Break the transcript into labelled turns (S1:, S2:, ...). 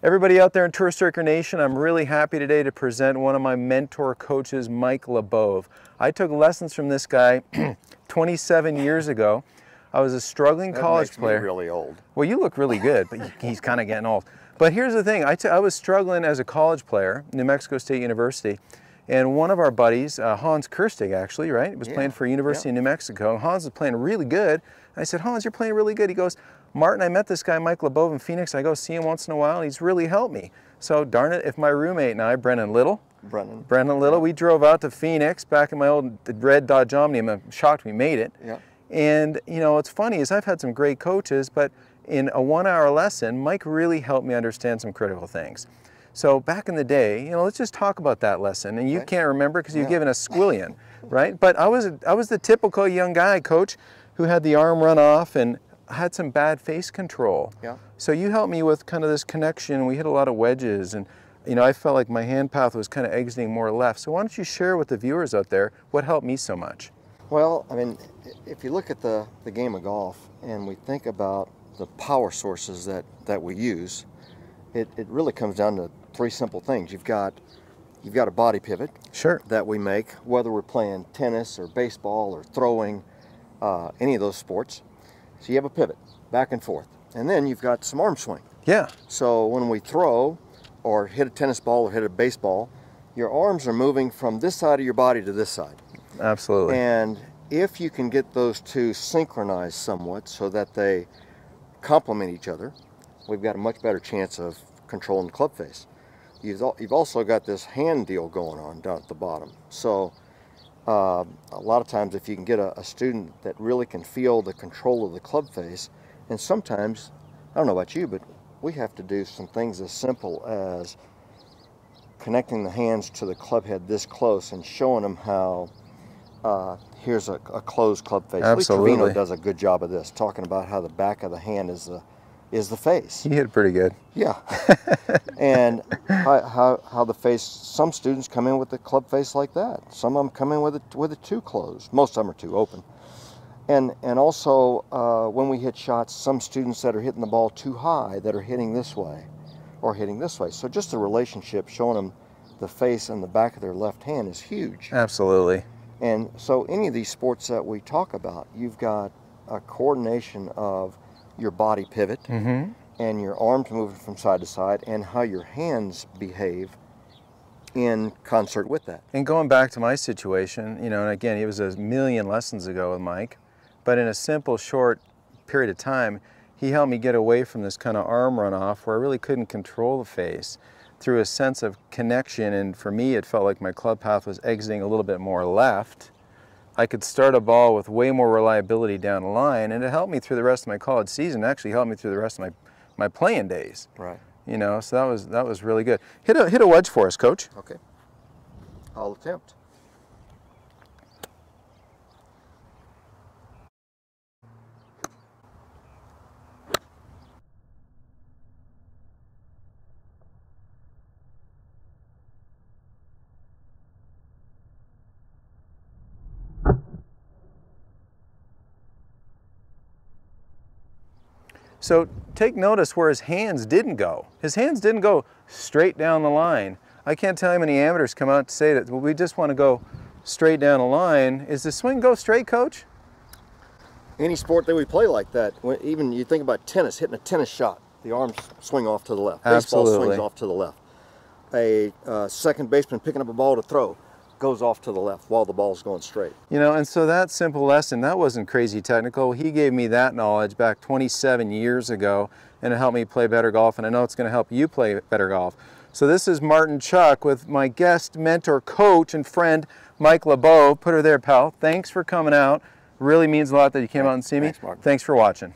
S1: Everybody out there in Tour Striker Nation, I'm really happy today to present one of my mentor coaches, Mike LaBauve. I took lessons from this guy 27 years ago. I was a struggling
S2: that
S1: college player.
S2: Really old.
S1: Well, you look really good, but he's kind of getting old. But here's the thing, I, I was struggling as a college player, New Mexico State University, and one of our buddies, uh, Hans Kirstig actually, right, was
S2: Yeah,
S1: playing for University
S2: yeah.
S1: of New Mexico. Hans was playing really good. I said, Hans, you're playing really good. He goes, Martin, I met this guy, Mike LaBauve in Phoenix. I go see him once in a while, he's really helped me. So darn it, if my roommate and I, Brennan Little,
S2: Brennan.
S1: Brennan Little, we drove out to Phoenix back in my old red Dodge Omni. I'm shocked we made it.
S2: Yeah.
S1: And you know, what's funny is I've had some great coaches, but in a one-hour lesson, Mike really helped me understand some critical things. So back in the day, you know, let's just talk about that lesson. And you can't remember because you've
S2: Yeah.
S1: given a squillion, right? But I was I was the typical young guy, coach, who had the arm run off and had some bad face control.
S2: Yeah.
S1: So you helped me with kind of this connection. We hit a lot of wedges and you know, I felt like my hand path was kind of exiting more left. So why don't you share with the viewers out there what helped me so much?
S2: Well, I mean, if you look at the, the game of golf and we think about the power sources that, that we use, it, it really comes down to three simple things. You've got you've got a body pivot
S1: Sure.
S2: that we make, whether we're playing tennis or baseball or throwing, uh, any of those sports. So you have a pivot, back and forth. And then you've got some arm swing.
S1: Yeah.
S2: So when we throw or hit a tennis ball or hit a baseball, your arms are moving from this side of your body to this side.
S1: Absolutely.
S2: And if you can get those two synchronized somewhat so that they complement each other, we've got a much better chance of controlling the club face. You've, you've also got this hand deal going on down at the bottom. So uh, a lot of times if you can get a, a student that really can feel the control of the club face, and sometimes, I don't know about you, but we have to do some things as simple as connecting the hands to the club head this close and showing them how uh, here's a, a closed club face. Lee
S1: Absolutely.
S2: Trevino does a good job of this, talking about how the back of the hand is the is the face.
S1: he hit pretty good.
S2: Yeah, and how, how, how the face. Some students come in with a club face like that. Some of them come in with it with it too closed. Most of them are too open. And and also uh, when we hit shots, some students that are hitting the ball too high that are hitting this way, or hitting this way. So just the relationship showing them the face and the back of their left hand is huge.
S1: Absolutely.
S2: And so, any of these sports that we talk about, you've got a coordination of your body pivot
S1: Mm-hmm.
S2: and your arms moving from side to side, and how your hands behave in concert with that.
S1: And going back to my situation, you know, and again, it was a million lessons ago with Mike, but in a simple, short period of time, he helped me get away from this kind of arm runoff where I really couldn't control the face through a sense of connection. And for me, it felt like my club path was exiting a little bit more left. I could start a ball with way more reliability down the line, and it helped me through the rest of my college season. It actually helped me through the rest of my, my playing days.
S2: Right.
S1: You know, so that was that was really good. Hit a hit a wedge for us, coach.
S2: Okay. I'll attempt.
S1: So take notice where his hands didn't go. His hands didn't go straight down the line. I can't tell how many amateurs come out to say that well, we just want to go straight down the line. Is the swing go straight, coach?
S2: Any sport that we play like that, even you think about tennis, hitting a tennis shot, the arms swing off to the left.
S1: Absolutely.
S2: Baseball swings off to the left. A uh, second baseman picking up a ball to throw goes off to the left while the ball's going straight.
S1: You know, and so that simple lesson, that wasn't crazy technical. He gave me that knowledge back 27 years ago and it helped me play better golf and I know it's going to help you play better golf. So this is Martin Chuck with my guest mentor, coach, and friend, Mike LaBauve. Put her there, pal. Thanks for coming out. Really means a lot that you came out and see me.
S2: Thanks, Martin.
S1: Thanks for watching.